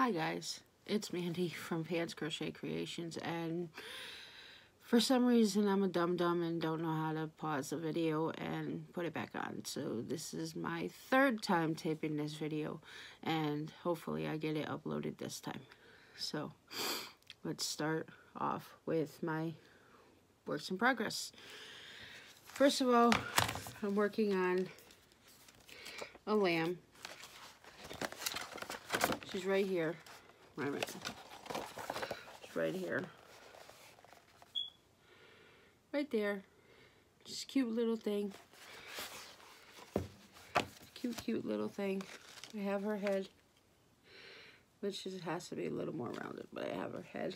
Hi guys, it's Mandy from Pants Crochet Creations and for some reason I'm a dum-dum and don't know how to pause the video and put it back on. So this is my third time taping this video and hopefully I get it uploaded this time. So let's start off with my works in progress. First of all, I'm working on a lamb She's right here. Wait a minute. She's right here. Right there. Just cute little thing. Cute, cute little thing. I have her head. Which just has to be a little more rounded, but I have her head.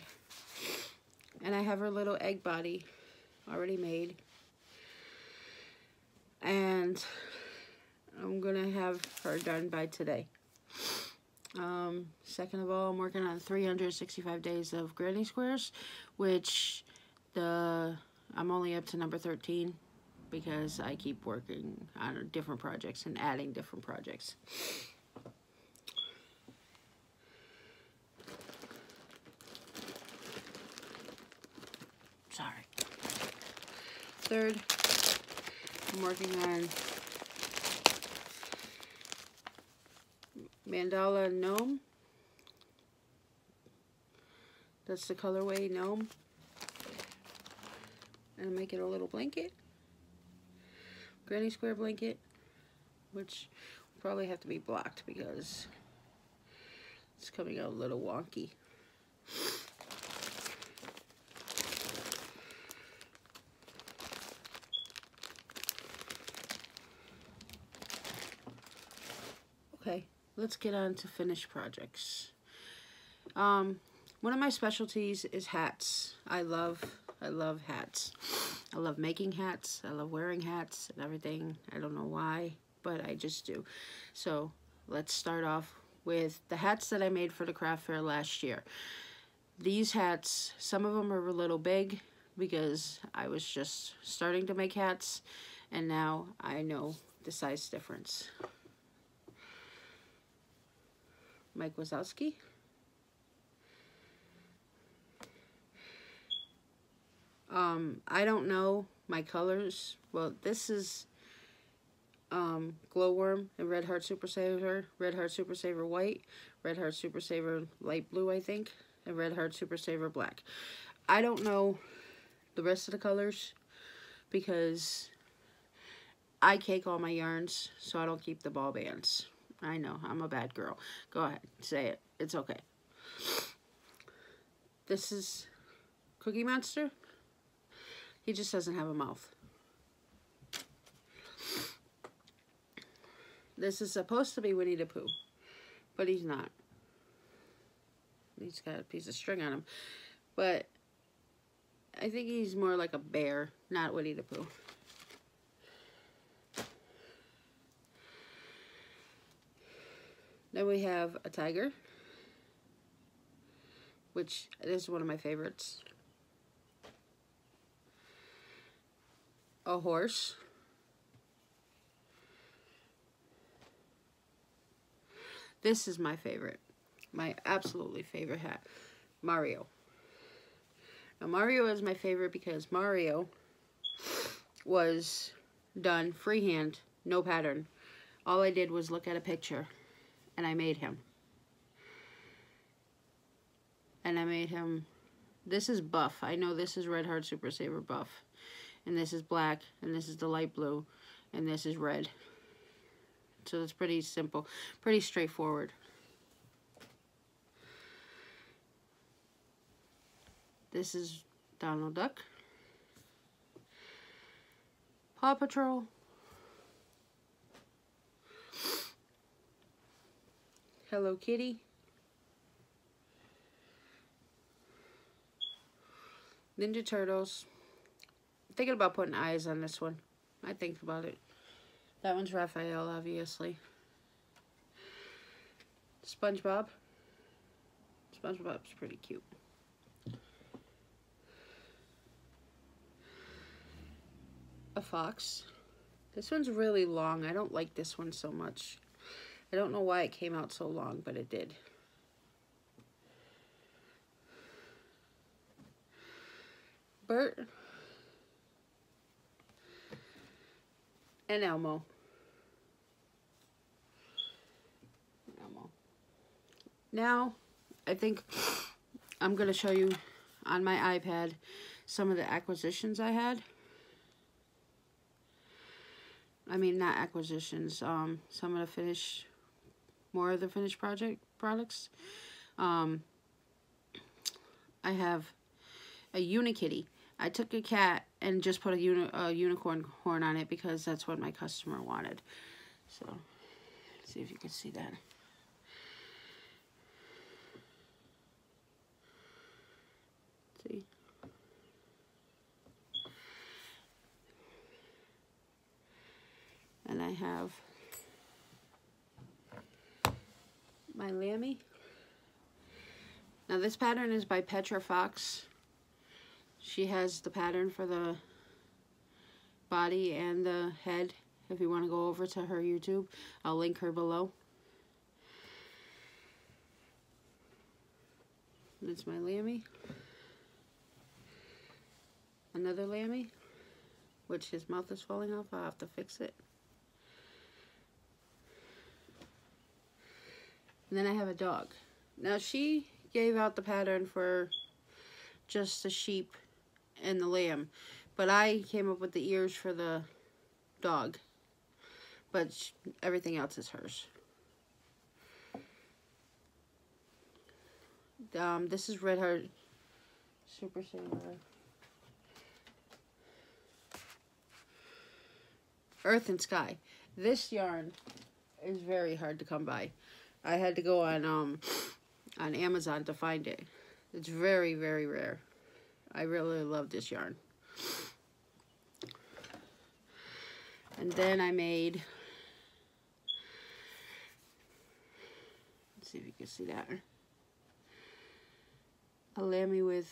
And I have her little egg body already made. And I'm going to have her done by today. Um, second of all, I'm working on 365 days of granny squares, which the I'm only up to number 13 because I keep working on different projects and adding different projects. Sorry. Third, I'm working on Mandala Gnome. That's the colorway Gnome. And make it a little blanket. Granny Square blanket. Which probably have to be blocked because it's coming out a little wonky. Okay let's get on to finished projects. Um, one of my specialties is hats. I love, I love hats. I love making hats. I love wearing hats and everything. I don't know why, but I just do. So let's start off with the hats that I made for the craft fair last year. These hats, some of them are a little big because I was just starting to make hats and now I know the size difference. Mike Wazowski. Um, I don't know my colors. Well, this is um, Glowworm and Red Heart Super Saver, Red Heart Super Saver White, Red Heart Super Saver Light Blue, I think, and Red Heart Super Saver Black. I don't know the rest of the colors because I cake all my yarns, so I don't keep the ball bands. I know, I'm a bad girl. Go ahead, say it. It's okay. This is Cookie Monster. He just doesn't have a mouth. This is supposed to be Winnie the Pooh, but he's not. He's got a piece of string on him. But I think he's more like a bear, not Winnie the Pooh. Then we have a tiger, which is one of my favorites. A horse. This is my favorite. My absolutely favorite hat. Mario. Now Mario is my favorite because Mario was done freehand, no pattern. All I did was look at a picture and I made him. And I made him, this is buff. I know this is Red Heart Super Saver buff. And this is black, and this is the light blue, and this is red. So it's pretty simple, pretty straightforward. This is Donald Duck. Paw Patrol. Hello Kitty. Ninja Turtles. I'm thinking about putting eyes on this one. I think about it. That one's Raphael, obviously. SpongeBob. SpongeBob's pretty cute. A fox. This one's really long. I don't like this one so much. I don't know why it came out so long, but it did. Bert and Elmo. Elmo. Now, I think I'm going to show you on my iPad some of the acquisitions I had. I mean, not acquisitions, um, some of the finished more of the finished project products. Um, I have a Unikitty. I took a cat and just put a, uni a unicorn horn on it because that's what my customer wanted. So, see if you can see that. See? And I have my Lammy. Now this pattern is by Petra Fox. She has the pattern for the body and the head. If you want to go over to her YouTube, I'll link her below. That's my Lammy. Another Lammy, which his mouth is falling off. I'll have to fix it. And then I have a dog. Now she gave out the pattern for just the sheep and the lamb. But I came up with the ears for the dog. But everything else is hers. Um, this is Red Heart Super Saver. Earth and Sky. This yarn is very hard to come by. I had to go on um on Amazon to find it. It's very, very rare. I really love this yarn. And then I made, let's see if you can see that, a lammy with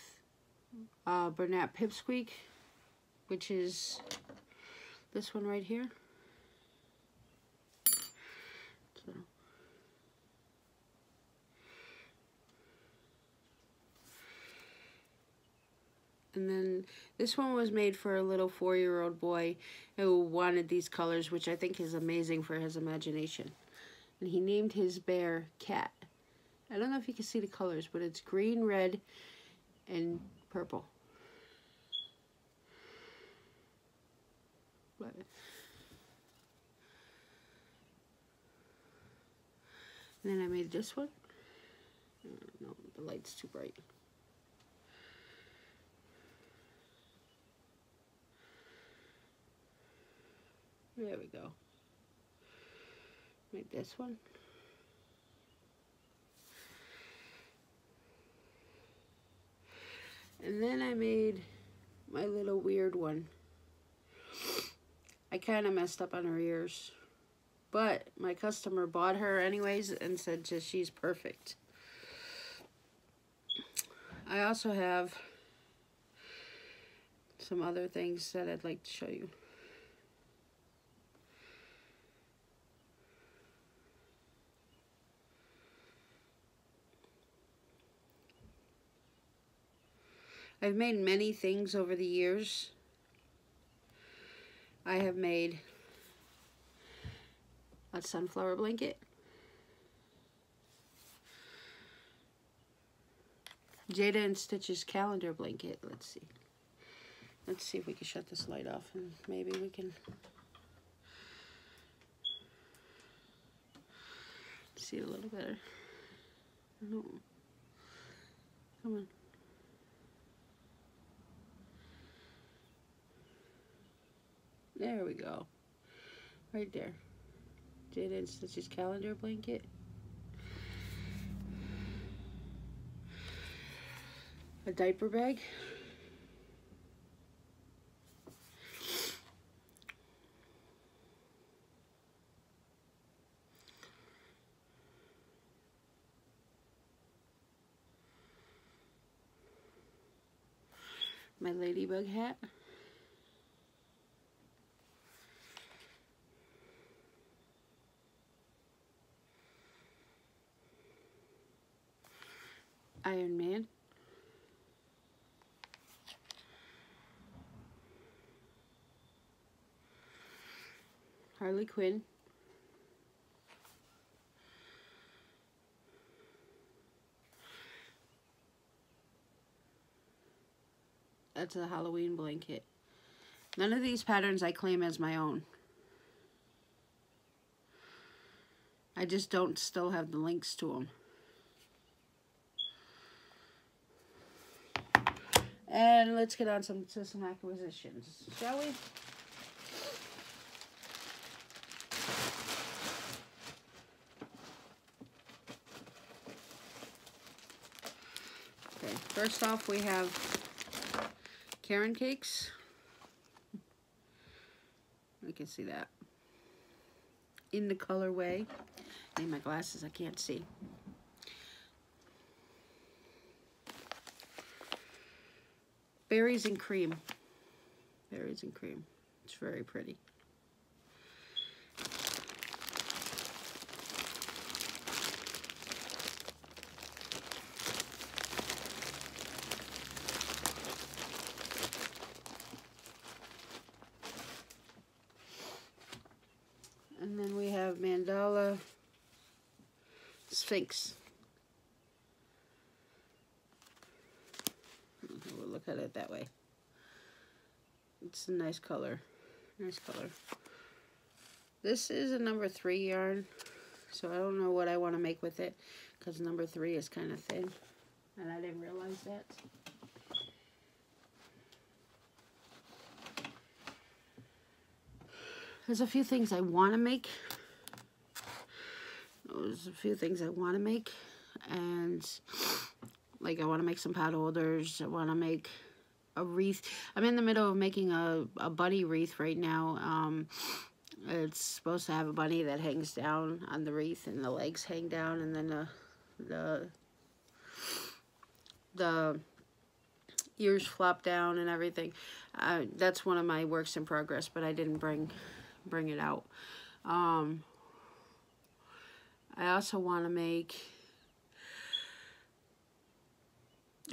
uh, Bernat Pipsqueak, which is this one right here. And then this one was made for a little four-year-old boy who wanted these colors, which I think is amazing for his imagination. And he named his bear Cat. I don't know if you can see the colors, but it's green, red, and purple. But then I made this one. no, the light's too bright. There we go. Make this one. And then I made my little weird one. I kind of messed up on her ears. But my customer bought her anyways and said just she's perfect. I also have some other things that I'd like to show you. I've made many things over the years. I have made a sunflower blanket. Jada and Stitch's calendar blanket. Let's see. Let's see if we can shut this light off and maybe we can see a little better. No. Come on. There we go. Right there. Jada and Stitch's calendar blanket. A diaper bag. My ladybug hat. Harley Quinn. That's a Halloween blanket. None of these patterns I claim as my own. I just don't still have the links to them. And let's get on some to some acquisitions, shall we? Okay, first off we have Caron Cakes. I can see that. In the colorway. Need my glasses, I can't see. Berries and cream. Berries and cream. It's very pretty. And then we have Mandala Sphinx. We'll look at it that way. It's a nice color. Nice color. This is a number three yarn, so I don't know what I want to make with it, because number three is kind of thin, and I didn't realize that. There's a few things I want to make. There's a few things I want to make. And, like, I want to make some pot holders. I want to make a wreath. I'm in the middle of making a, a bunny wreath right now. Um, it's supposed to have a bunny that hangs down on the wreath and the legs hang down and then the, the, the ears flop down and everything. Uh, that's one of my works in progress, but I didn't bring bring it out. Um, I also want to make,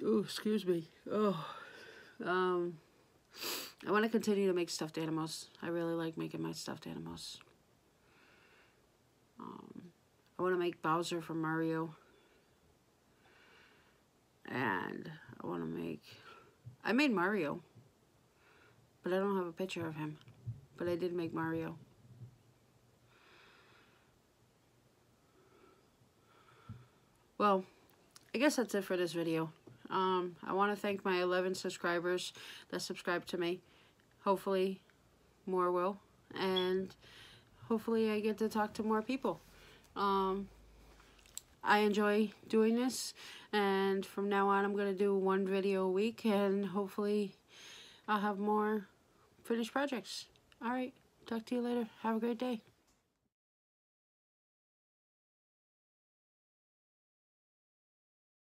oh, excuse me, oh, um, I want to continue to make stuffed animals. I really like making my stuffed animals. Um, I want to make Bowser from Mario. And I want to make, I made Mario, but I don't have a picture of him. But I did make Mario. Well, I guess that's it for this video. Um, I want to thank my 11 subscribers that subscribe to me. Hopefully, more will. And hopefully I get to talk to more people. Um, I enjoy doing this. And from now on, I'm going to do one video a week. And hopefully I'll have more finished projects. All right. Talk to you later. Have a great day.